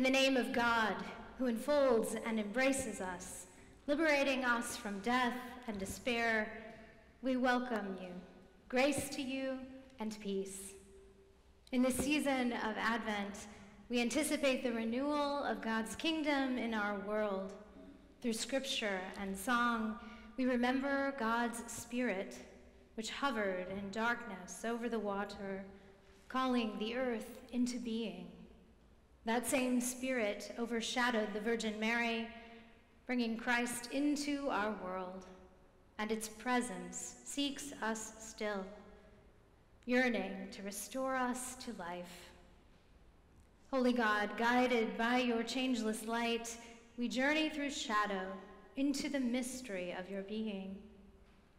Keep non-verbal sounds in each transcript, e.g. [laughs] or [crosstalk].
In the name of God, who enfolds and embraces us, liberating us from death and despair, we welcome you. Grace to you and peace. In this season of Advent, we anticipate the renewal of God's kingdom in our world. Through scripture and song, we remember God's Spirit, which hovered in darkness over the water, calling the earth into being. That same Spirit overshadowed the Virgin Mary, bringing Christ into our world, and its presence seeks us still, yearning to restore us to life. Holy God, guided by your changeless light, we journey through shadow into the mystery of your being.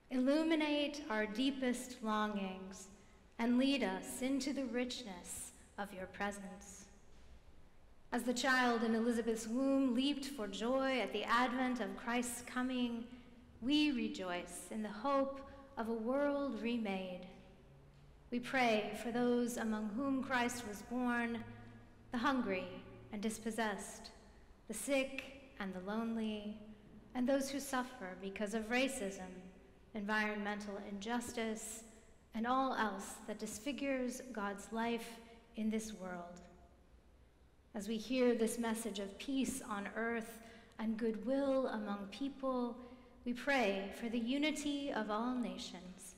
Illuminate our deepest longings and lead us into the richness of your presence. As the child in Elizabeth's womb leaped for joy at the advent of Christ's coming, we rejoice in the hope of a world remade. We pray for those among whom Christ was born, the hungry and dispossessed, the sick and the lonely, and those who suffer because of racism, environmental injustice, and all else that disfigures God's life in this world. As we hear this message of peace on earth and goodwill among people, we pray for the unity of all nations.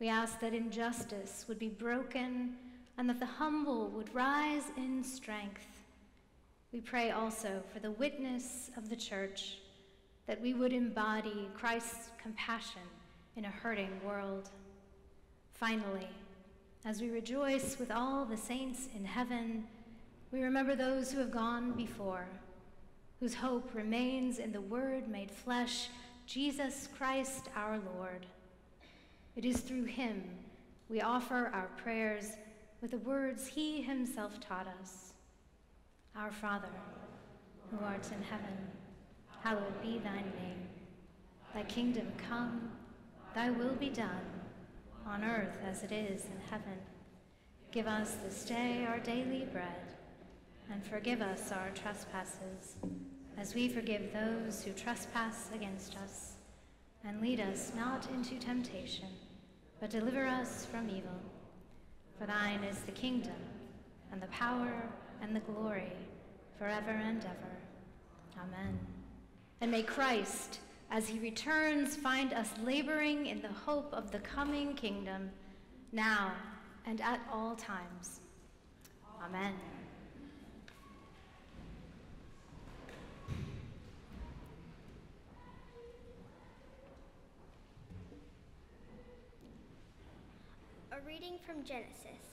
We ask that injustice would be broken and that the humble would rise in strength. We pray also for the witness of the church that we would embody Christ's compassion in a hurting world. Finally, as we rejoice with all the saints in heaven, we remember those who have gone before, whose hope remains in the Word made flesh, Jesus Christ our Lord. It is through him we offer our prayers with the words he himself taught us. Our Father, who art in heaven, hallowed be thy name. Thy kingdom come, thy will be done, on earth as it is in heaven. Give us this day our daily bread, and forgive us our trespasses, as we forgive those who trespass against us. And lead us not into temptation, but deliver us from evil. For thine is the kingdom, and the power, and the glory, forever and ever. Amen. And may Christ, as he returns, find us laboring in the hope of the coming kingdom, now and at all times. Amen. Reading from Genesis.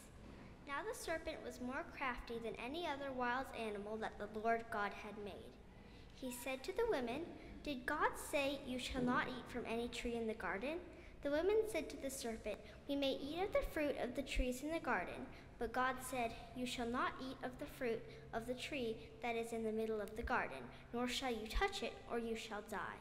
Now the serpent was more crafty than any other wild animal that the Lord God had made. He said to the women, Did God say, You shall not eat from any tree in the garden? The women said to the serpent, We may eat of the fruit of the trees in the garden. But God said, You shall not eat of the fruit of the tree that is in the middle of the garden, nor shall you touch it, or you shall die.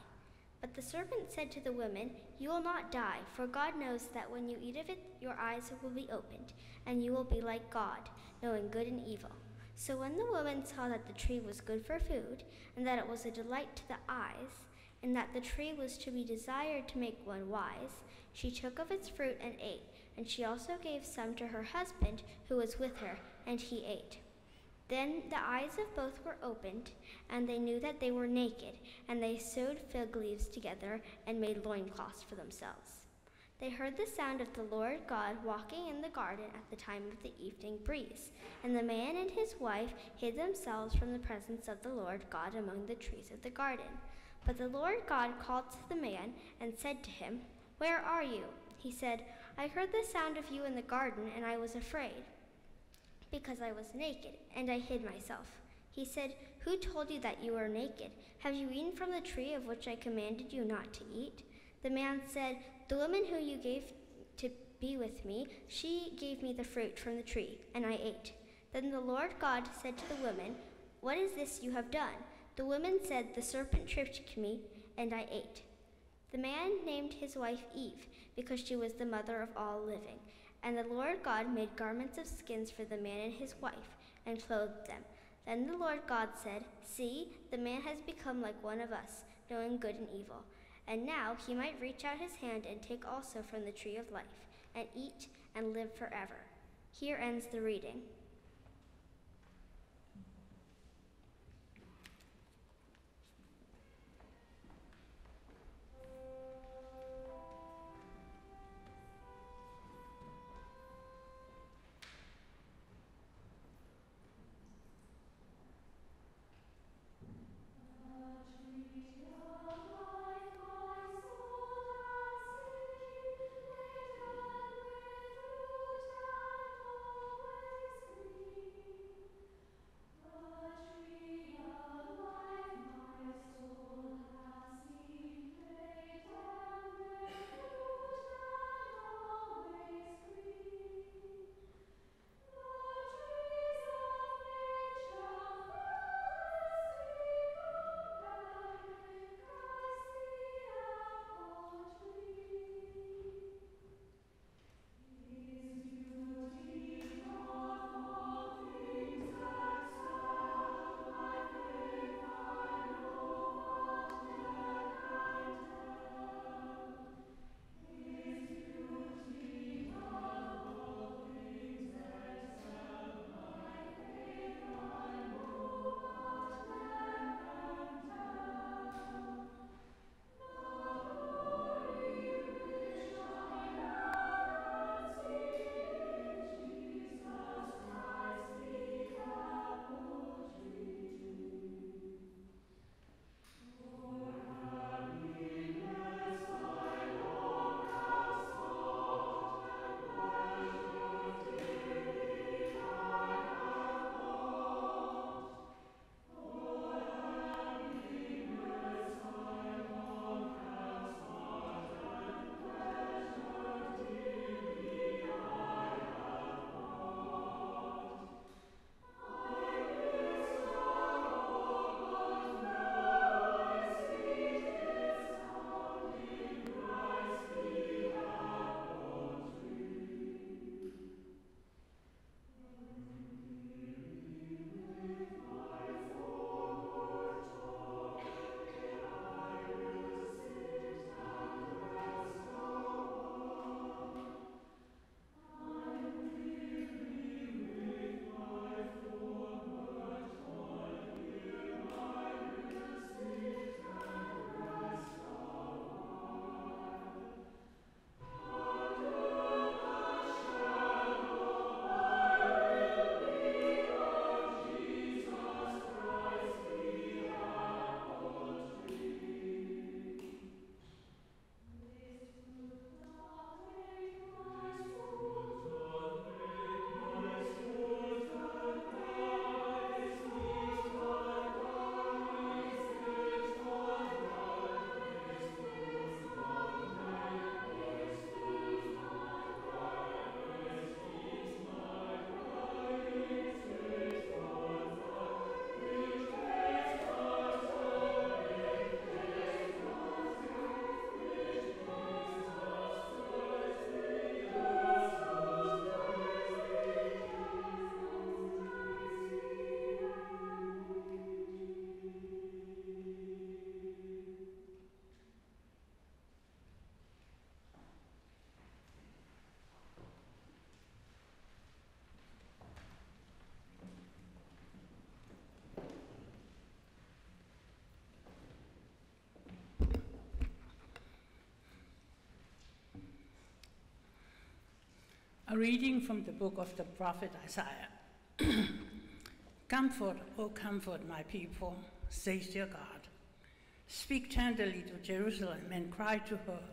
But the serpent said to the woman, You will not die, for God knows that when you eat of it, your eyes will be opened, and you will be like God, knowing good and evil. So when the woman saw that the tree was good for food, and that it was a delight to the eyes, and that the tree was to be desired to make one wise, she took of its fruit and ate, and she also gave some to her husband who was with her, and he ate. Then the eyes of both were opened, and they knew that they were naked, and they sewed fig leaves together and made loincloths for themselves. They heard the sound of the Lord God walking in the garden at the time of the evening breeze, and the man and his wife hid themselves from the presence of the Lord God among the trees of the garden. But the Lord God called to the man and said to him, Where are you? He said, I heard the sound of you in the garden, and I was afraid because I was naked, and I hid myself. He said, Who told you that you were naked? Have you eaten from the tree of which I commanded you not to eat? The man said, The woman who you gave to be with me, she gave me the fruit from the tree, and I ate. Then the Lord God said to the woman, What is this you have done? The woman said, The serpent tricked me, and I ate. The man named his wife Eve, because she was the mother of all living. And the Lord God made garments of skins for the man and his wife, and clothed them. Then the Lord God said, See, the man has become like one of us, knowing good and evil. And now he might reach out his hand and take also from the tree of life, and eat and live forever. Here ends the reading. A reading from the book of the prophet Isaiah. [clears throat] comfort, O comfort my people, says your God. Speak tenderly to Jerusalem and cry to her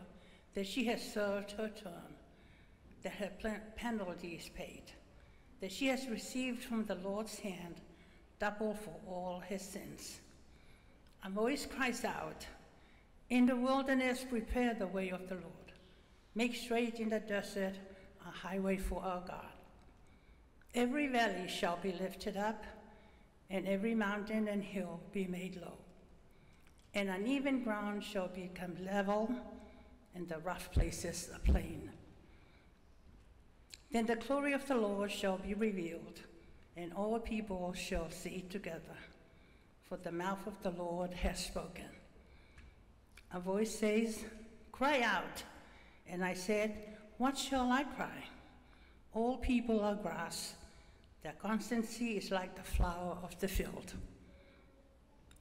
that she has served her term, that her penalty is paid, that she has received from the Lord's hand double for all his sins. A voice cries out, In the wilderness, prepare the way of the Lord. Make straight in the desert highway for our God. Every valley shall be lifted up, and every mountain and hill be made low. And uneven ground shall become level, and the rough places a plain. Then the glory of the Lord shall be revealed, and all people shall see together, for the mouth of the Lord has spoken. A voice says, Cry out. And I said, What shall I cry? All people are grass. Their constancy is like the flower of the field.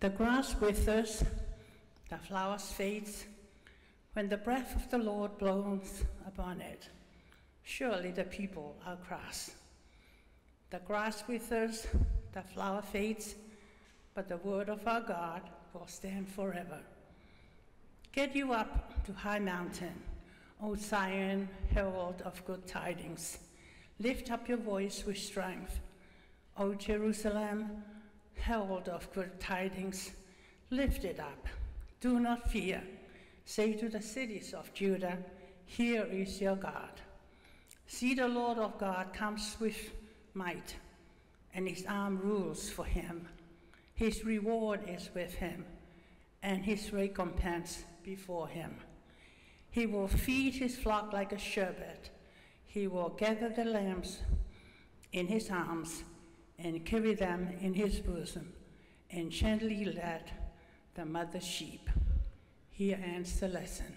The grass withers, the flowers fades, when the breath of the Lord blows upon it. Surely the people are grass. The grass withers, the flower fades, but the word of our God will stand forever. Get you up to high mountain, O Zion, herald of good tidings. Lift up your voice with strength. O Jerusalem, herald of good tidings, lift it up. Do not fear. Say to the cities of Judah, Here is your God. See, the Lord of God comes with might, and his arm rules for him. His reward is with him, and his recompense before him. He will feed his flock like a shepherd. He will gather the lambs in his arms and carry them in his bosom, and gently lead the mother sheep. Here ends the lesson.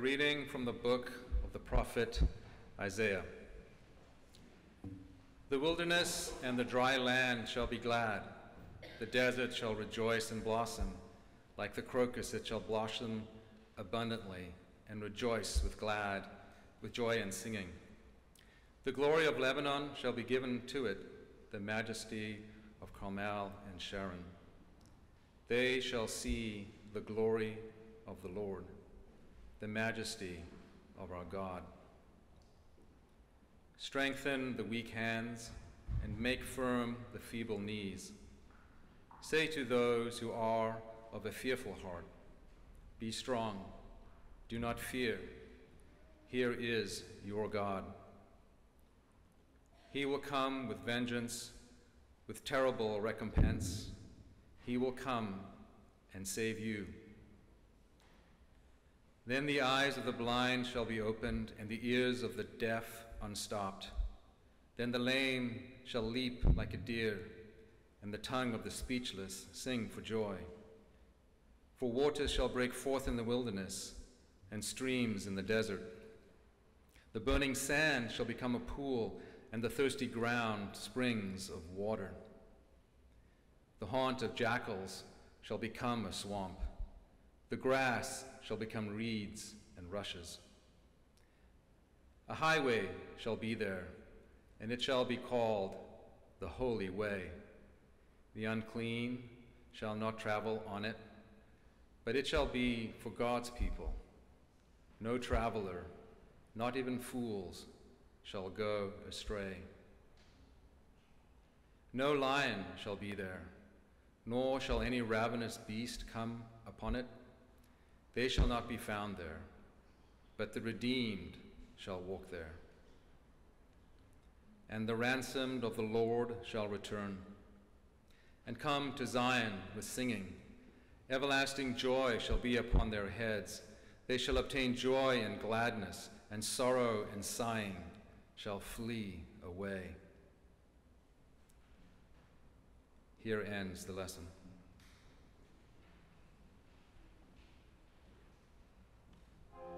Reading from the book of the prophet Isaiah. The wilderness and the dry land shall be glad. The desert shall rejoice and blossom. Like the crocus, it shall blossom abundantly and rejoice with glad, with joy and singing. The glory of Lebanon shall be given to it, the majesty of Carmel and Sharon. They shall see the glory of the Lord the majesty of our God. Strengthen the weak hands and make firm the feeble knees. Say to those who are of a fearful heart, Be strong, do not fear. Here is your God. He will come with vengeance, with terrible recompense. He will come and save you. Then the eyes of the blind shall be opened, and the ears of the deaf unstopped. Then the lame shall leap like a deer, and the tongue of the speechless sing for joy. For waters shall break forth in the wilderness, and streams in the desert. The burning sand shall become a pool, and the thirsty ground springs of water. The haunt of jackals shall become a swamp. The grass shall become reeds and rushes. A highway shall be there, and it shall be called the Holy Way. The unclean shall not travel on it, but it shall be for God's people. No traveler, not even fools, shall go astray. No lion shall be there, nor shall any ravenous beast come upon it. They shall not be found there, but the redeemed shall walk there. And the ransomed of the Lord shall return and come to Zion with singing. Everlasting joy shall be upon their heads. They shall obtain joy and gladness, and sorrow and sighing shall flee away. Here ends the lesson.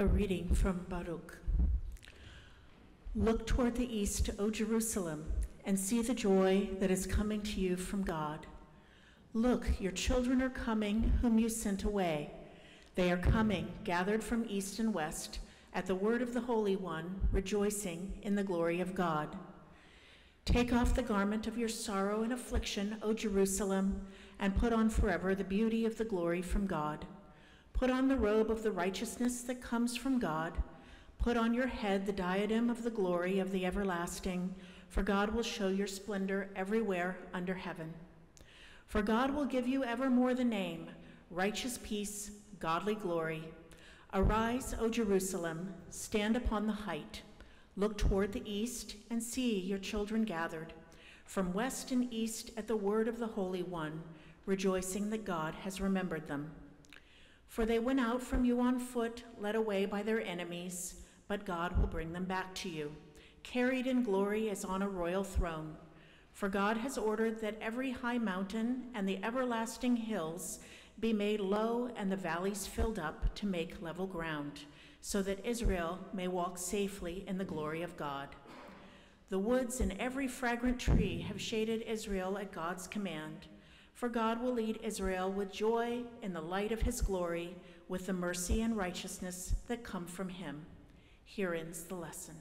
A reading from Baruch. Look toward the east, O Jerusalem, and see the joy that is coming to you from God. Look, your children are coming, whom you sent away. They are coming, gathered from east and west, at the word of the Holy One, rejoicing in the glory of God. Take off the garment of your sorrow and affliction, O Jerusalem, and put on forever the beauty of the glory from God. Put on the robe of the righteousness that comes from God. Put on your head the diadem of the glory of the everlasting, for God will show your splendor everywhere under heaven. For God will give you evermore the name, righteous peace, godly glory. Arise, O Jerusalem, stand upon the height. Look toward the east and see your children gathered, from west and east at the word of the Holy One, rejoicing that God has remembered them. For they went out from you on foot, led away by their enemies, but God will bring them back to you, carried in glory as on a royal throne. For God has ordered that every high mountain and the everlasting hills be made low and the valleys filled up to make level ground, so that Israel may walk safely in the glory of God. The woods and every fragrant tree have shaded Israel at God's command. For God will lead Israel with joy in the light of his glory, with the mercy and righteousness that come from him. Here ends the lesson.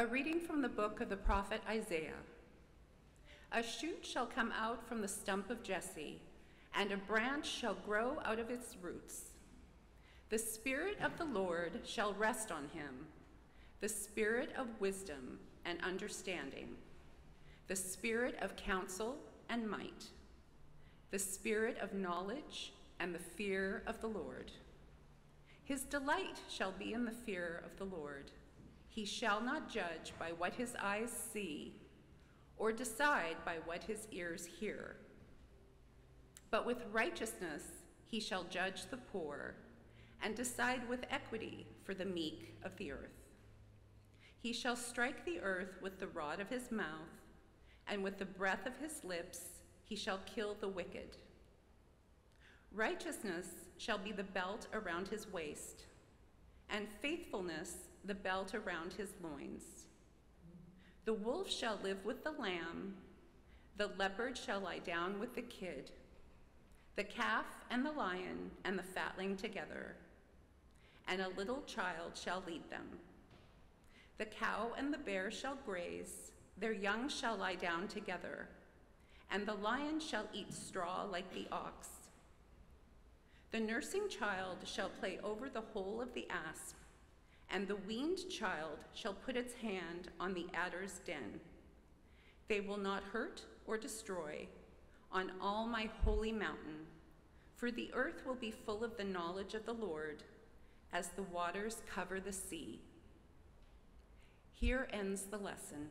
A reading from the book of the prophet Isaiah. A shoot shall come out from the stump of Jesse, and a branch shall grow out of its roots. The Spirit of the Lord shall rest on him the Spirit of wisdom and understanding, the Spirit of counsel and might, the Spirit of knowledge and the fear of the Lord. His delight shall be in the fear of the Lord. He shall not judge by what his eyes see, or decide by what his ears hear. But with righteousness he shall judge the poor, and decide with equity for the meek of the earth. He shall strike the earth with the rod of his mouth, and with the breath of his lips he shall kill the wicked. Righteousness shall be the belt around his waist, and faithfulness the belt around his loins. The wolf shall live with the lamb, the leopard shall lie down with the kid, the calf and the lion and the fatling together, and a little child shall lead them. The cow and the bear shall graze, their young shall lie down together, and the lion shall eat straw like the ox. The nursing child shall play over the hole of the asp, and the weaned child shall put its hand on the adder's den. They will not hurt or destroy on all my holy mountain, for the earth will be full of the knowledge of the Lord as the waters cover the sea. Here ends the lesson.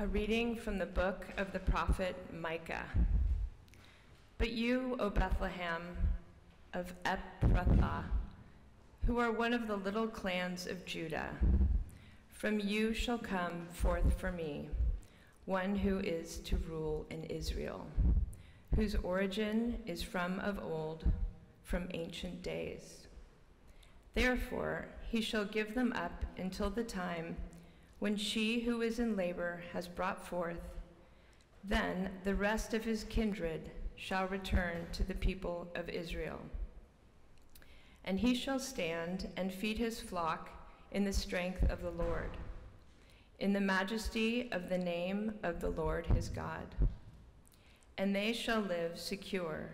A reading from the book of the prophet Micah. But you, O Bethlehem of Ephrathah, who are one of the little clans of Judah, from you shall come forth for me one who is to rule in Israel, whose origin is from of old, from ancient days. Therefore, he shall give them up until the time when she who is in labor has brought forth, then the rest of his kindred shall return to the people of Israel. And he shall stand and feed his flock in the strength of the Lord, in the majesty of the name of the Lord his God. And they shall live secure,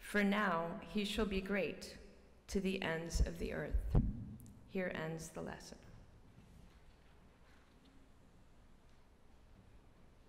for now he shall be great to the ends of the earth. Here ends the lesson.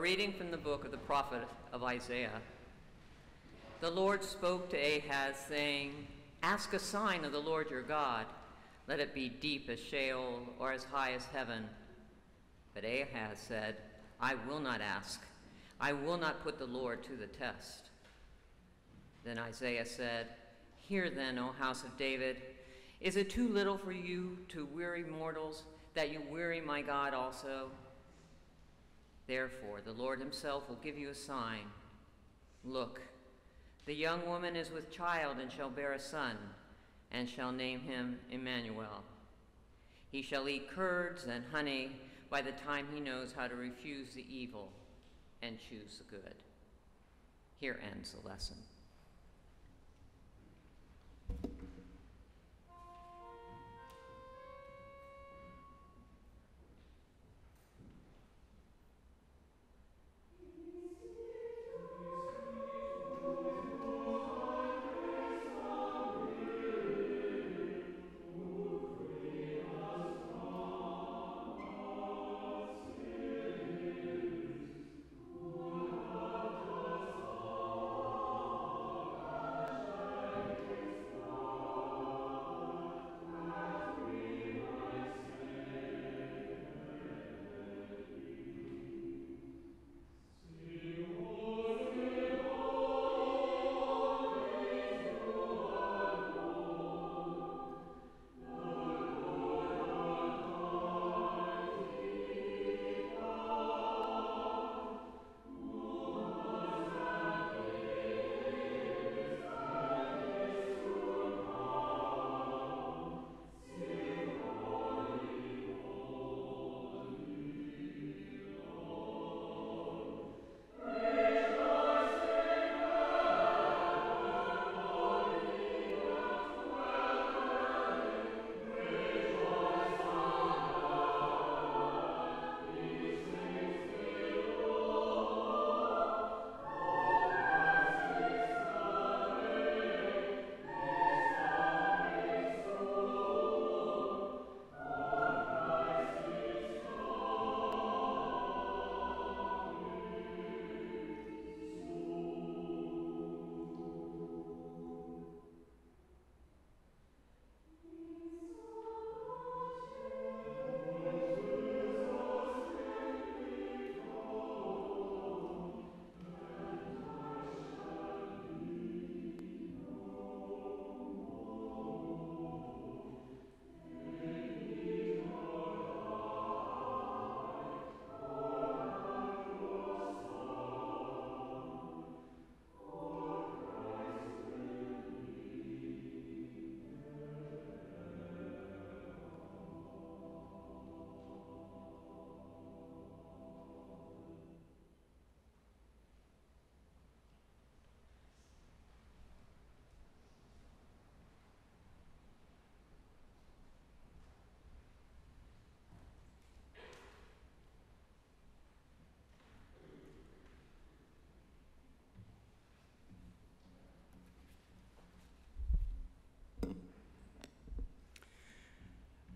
Reading from the book of the prophet of Isaiah. The Lord spoke to Ahaz, saying, Ask a sign of the Lord your God. Let it be deep as Sheol or as high as heaven. But Ahaz said, I will not ask. I will not put the Lord to the test. Then Isaiah said, Hear then, O house of David, is it too little for you to weary mortals, that you weary my God also? Therefore, the Lord himself will give you a sign. Look, the young woman is with child and shall bear a son, and shall name him Emmanuel. He shall eat curds and honey by the time he knows how to refuse the evil and choose the good. Here ends the lesson.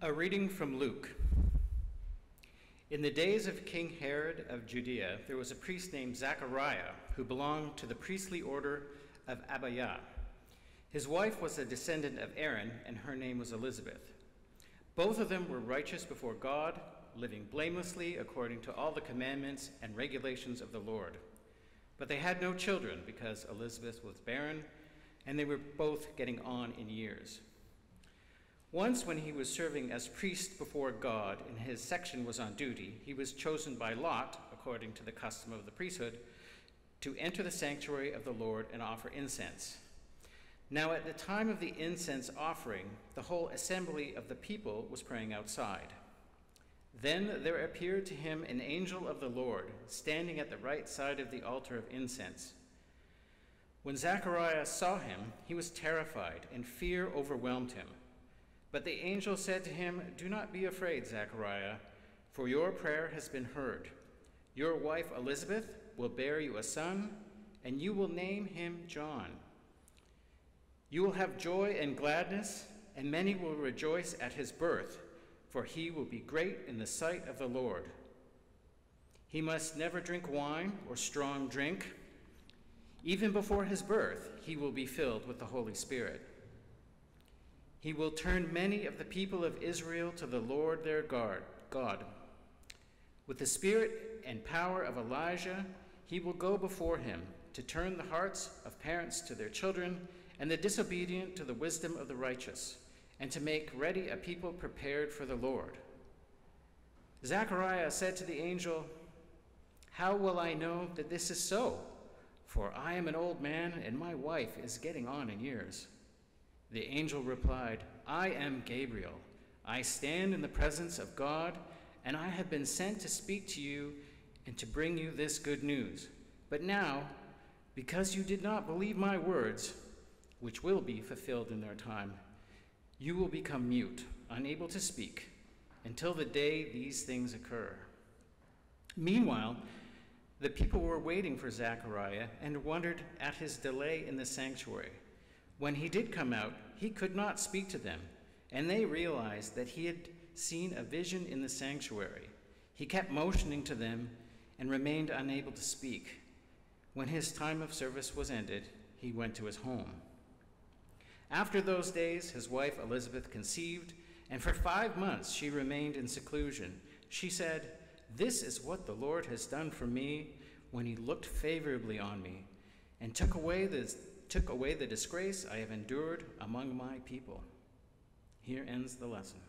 A reading from Luke. In the days of King Herod of Judea, there was a priest named Zechariah who belonged to the priestly order of Abijah. His wife was a descendant of Aaron, and her name was Elizabeth. Both of them were righteous before God, living blamelessly according to all the commandments and regulations of the Lord. But they had no children because Elizabeth was barren, and they were both getting on in years. Once, when he was serving as priest before God and his section was on duty, he was chosen by Lot, according to the custom of the priesthood, to enter the sanctuary of the Lord and offer incense. Now, at the time of the incense offering, the whole assembly of the people was praying outside. Then there appeared to him an angel of the Lord, standing at the right side of the altar of incense. When Zacharias saw him, he was terrified, and fear overwhelmed him. But the angel said to him, Do not be afraid, Zechariah, for your prayer has been heard. Your wife Elizabeth will bear you a son, and you will name him John. You will have joy and gladness, and many will rejoice at his birth, for he will be great in the sight of the Lord. He must never drink wine or strong drink. Even before his birth, he will be filled with the Holy Spirit. He will turn many of the people of Israel to the Lord their God. With the spirit and power of Elijah, he will go before him to turn the hearts of parents to their children and the disobedient to the wisdom of the righteous, and to make ready a people prepared for the Lord. Zechariah said to the angel, How will I know that this is so? For I am an old man, and my wife is getting on in years. The angel replied, I am Gabriel. I stand in the presence of God, and I have been sent to speak to you and to bring you this good news. But now, because you did not believe my words, which will be fulfilled in their time, you will become mute, unable to speak, until the day these things occur. Meanwhile, the people were waiting for Zechariah and wondered at his delay in the sanctuary. When he did come out, he could not speak to them, and they realized that he had seen a vision in the sanctuary. He kept motioning to them and remained unable to speak. When his time of service was ended, he went to his home. After those days, his wife Elizabeth conceived, and for five months she remained in seclusion. She said, This is what the Lord has done for me when he looked favorably on me and took away the, took away the disgrace I have endured among my people. Here ends the lesson.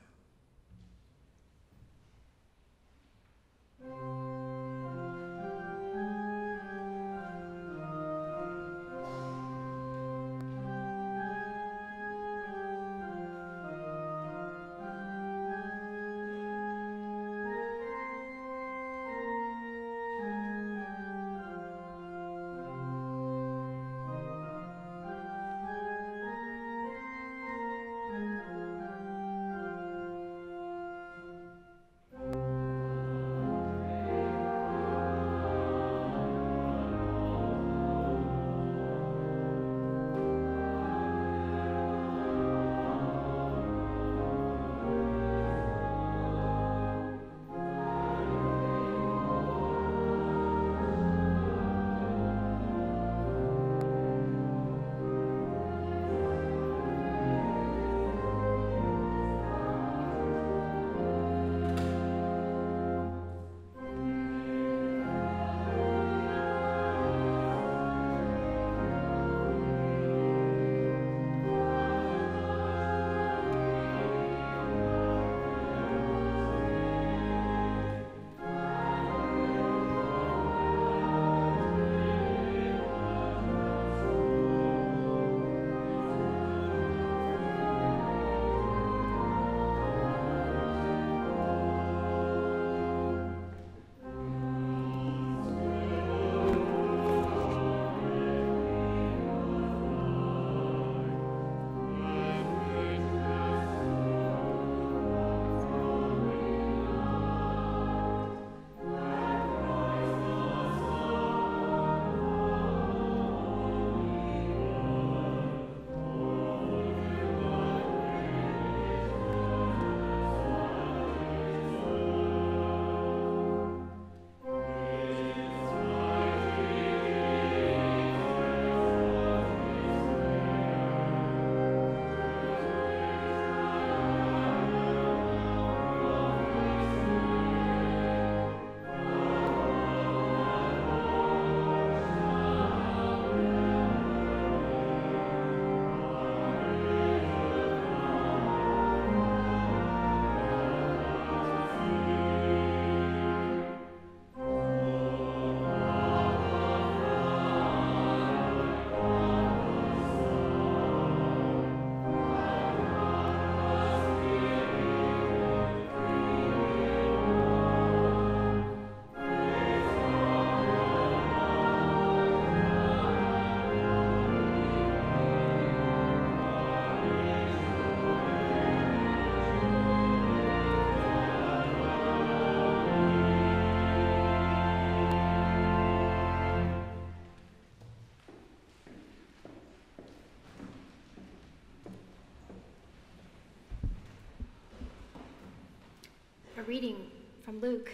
Reading from Luke.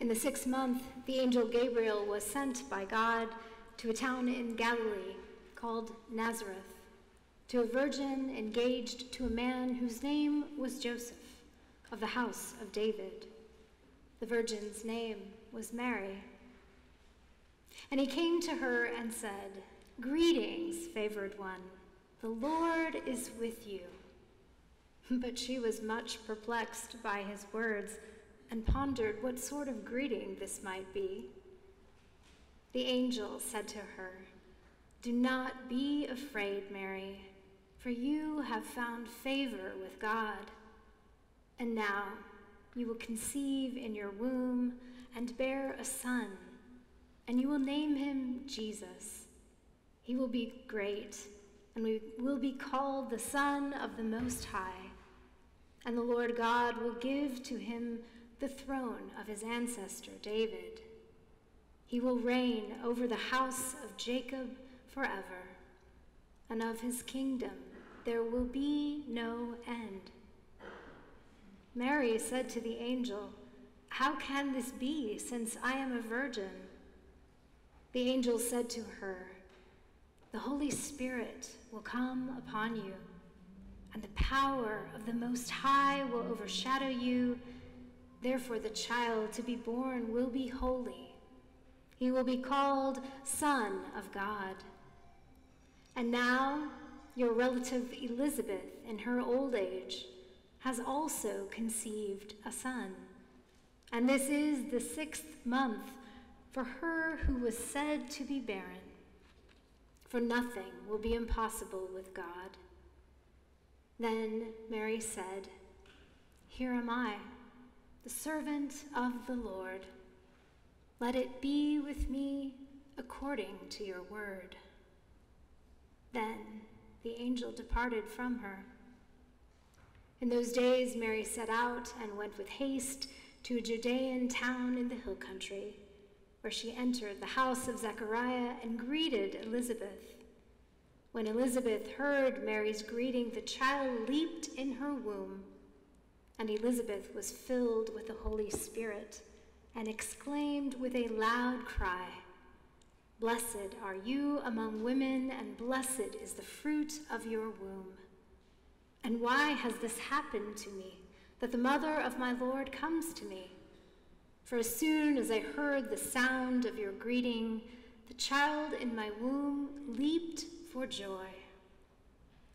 In the sixth month, the angel Gabriel was sent by God to a town in Galilee called Nazareth, to a virgin engaged to a man whose name was Joseph, of the house of David. The virgin's name was Mary. And he came to her and said, Greetings, favored one, the Lord is with you. [laughs] But she was much perplexed by his words and pondered what sort of greeting this might be. The angel said to her, Do not be afraid, Mary, for you have found favor with God. And now you will conceive in your womb and bear a son, and you will name him Jesus. He will be great, and we will be called the Son of the Most High. And the Lord God will give to him the throne of his ancestor David. He will reign over the house of Jacob forever, and of his kingdom there will be no end. Mary said to the angel, How can this be, since I am a virgin? The angel said to her, The Holy Spirit will come upon you, and the power of the Most High will overshadow you. Therefore, the child to be born will be holy. He will be called Son of God. And now, your relative Elizabeth, in her old age, has also conceived a son. And this is the sixth month for her who was said to be barren. For nothing will be impossible with God. Then Mary said, Here am I the servant of the Lord. Let it be with me according to your word. Then the angel departed from her. In those days, Mary set out and went with haste to a Judean town in the hill country, where she entered the house of Zechariah and greeted Elizabeth. When Elizabeth heard Mary's greeting, the child leaped in her womb and Elizabeth was filled with the Holy Spirit and exclaimed with a loud cry, Blessed are you among women, and blessed is the fruit of your womb. And why has this happened to me, that the mother of my Lord comes to me? For as soon as I heard the sound of your greeting, the child in my womb leaped for joy.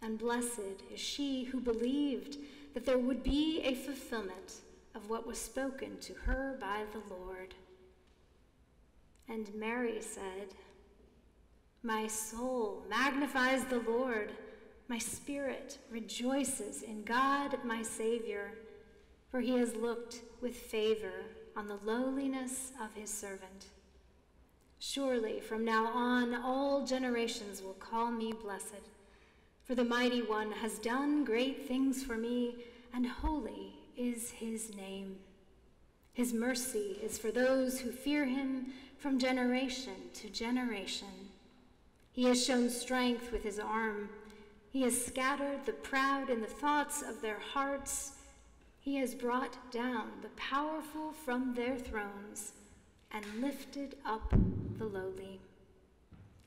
And blessed is she who believed that there would be a fulfillment of what was spoken to her by the Lord. And Mary said, My soul magnifies the Lord, my spirit rejoices in God my Savior, for he has looked with favor on the lowliness of his servant. Surely from now on all generations will call me blessed. For the mighty one has done great things for me, and holy is his name. His mercy is for those who fear him from generation to generation. He has shown strength with his arm. He has scattered the proud in the thoughts of their hearts. He has brought down the powerful from their thrones and lifted up the lowly.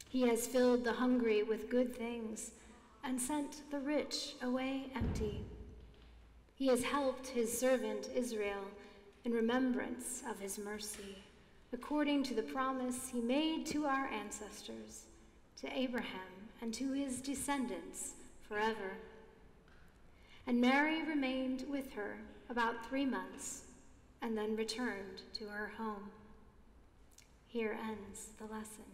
He has filled the hungry with good things and sent the rich away empty. He has helped his servant Israel in remembrance of his mercy, according to the promise he made to our ancestors, to Abraham and to his descendants forever. And Mary remained with her about three months and then returned to her home. Here ends the lesson.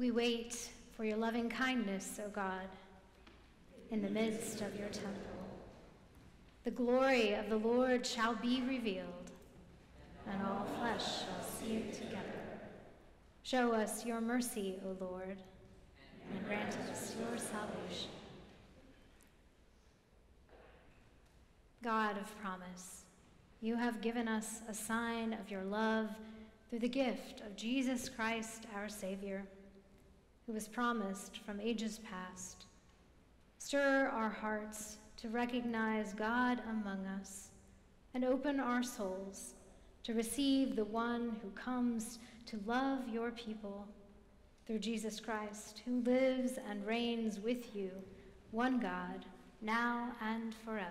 We wait for your loving kindness, O God, in the midst of your temple. The glory of the Lord shall be revealed, and all flesh shall see it together. Show us your mercy, O Lord, and grant us your salvation. God of promise, you have given us a sign of your love through the gift of Jesus Christ, our Savior, who was promised from ages past. Stir our hearts to recognize God among us and open our souls to receive the one who comes to love your people through Jesus Christ, who lives and reigns with you, one God, now and forever.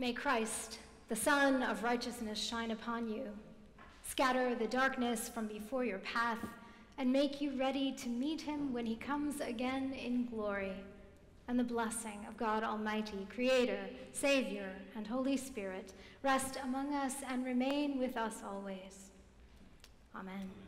May Christ, the Sun of righteousness, shine upon you, scatter the darkness from before your path, and make you ready to meet him when he comes again in glory. And the blessing of God Almighty, Creator, Savior, and Holy Spirit rest among us and remain with us always. Amen.